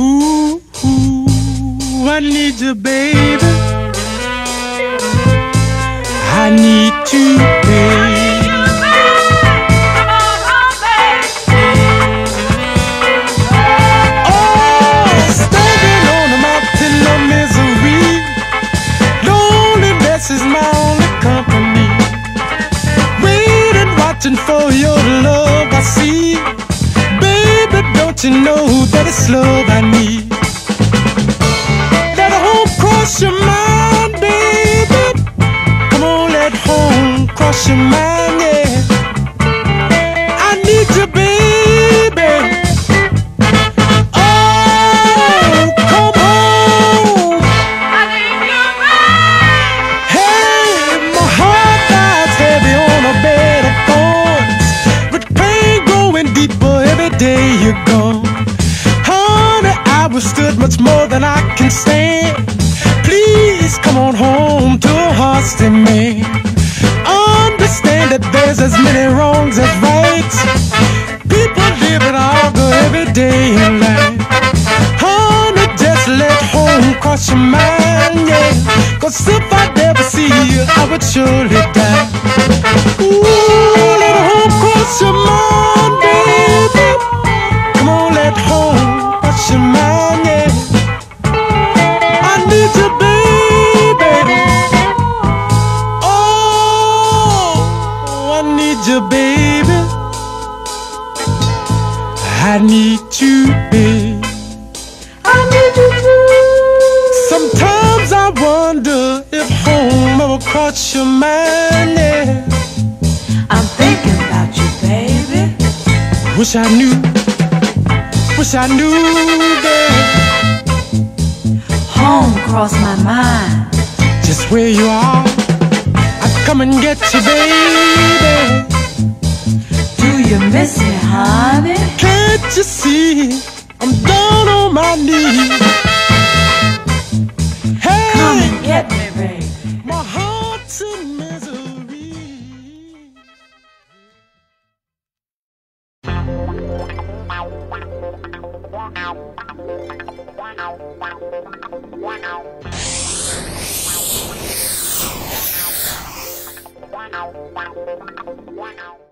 Ooh, I need you, baby. I need you, baby. Oh, standing on a mountain of misery. Is my only company. Waiting, watching for your love, I see. You know that it's love I need? Let home cross your mind, baby. Come on, let home cross your mind, I withstood much more than I can stand. Please come on home to a heart's demand. Understand that there's as many wrongs as rights. People live and argue every day in life. Honey, just let home cross your mind, yeah. Cause if I never see you, I would surely baby. I need you, baby. I need you too. Sometimes I wonder if home ever crossed your mind. Yeah. I'm thinking about you, baby. Wish I knew, wish I knew, baby, Home crossed my mind. just where you are. I'd come and get you, baby. You miss me, honey? Can't you see I'm down on my knees? Hey, Come and get me, baby. my heart's in misery. Wow.